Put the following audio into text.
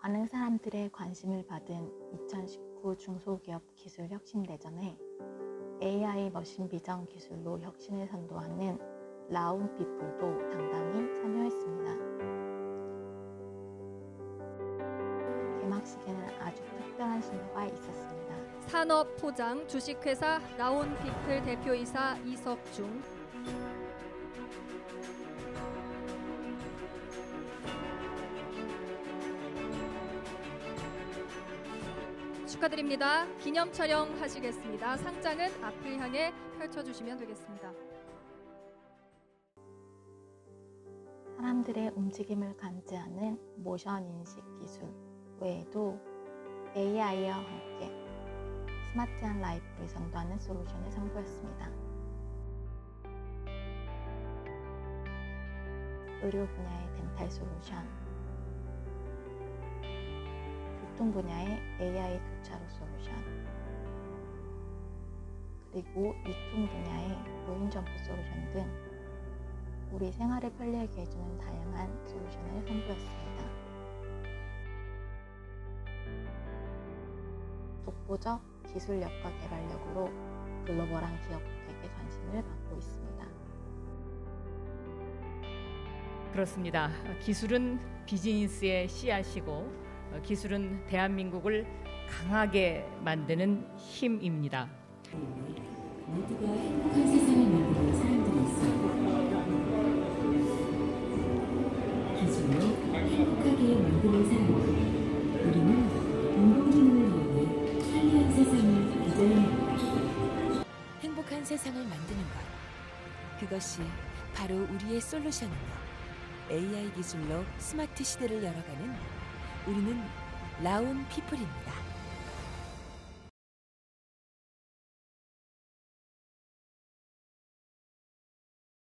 많은 사람들의 관심을 받은 2019 중소기업 기술 혁신 대전에 AI 머신 비전 기술로 혁신을 선도하는 라운 피플도 당당히 참여했습니다. 개막식에는 아주 특별한 신호가 있었습니다. 산업 포장 주식회사 라온피플 대표이사 이석중 축하드립니다. 기념 촬영하시겠습니다. 상장은 앞을 향해 펼쳐주시면 되겠습니다. 사람들의 움직임을 감지하는 모션 인식 기술 외에도 AI와 함께 스마트한 life를 선도하는 솔루션을 선보였습니다. 의료 분야의 dental 솔루션, 교통 분야의 AI 교차로 솔루션, 그리고 유통 분야의 점포 솔루션 등 우리 생활을 편리하게 해주는 다양한 솔루션을 선보였습니다. 독보적 기술력과 개발력으로 글로벌한 기업에게 관심을 받고 있습니다. 그렇습니다. 기술은 비즈니스의 씨앗이고 어, 기술은 대한민국을 강하게 만드는 힘입니다. 모두가 행복한 세상을 만드는 사람들이 있어. 기술로 행복하게 만드는 사람들. 우리는 인공지능을 이용해 편리한 세상을 디자인합니다. 행복한 세상을 만드는 것. 그것이 바로 우리의 솔루션이며 AI 기술로 스마트 시대를 열어가는 우리는 라온 피플입니다.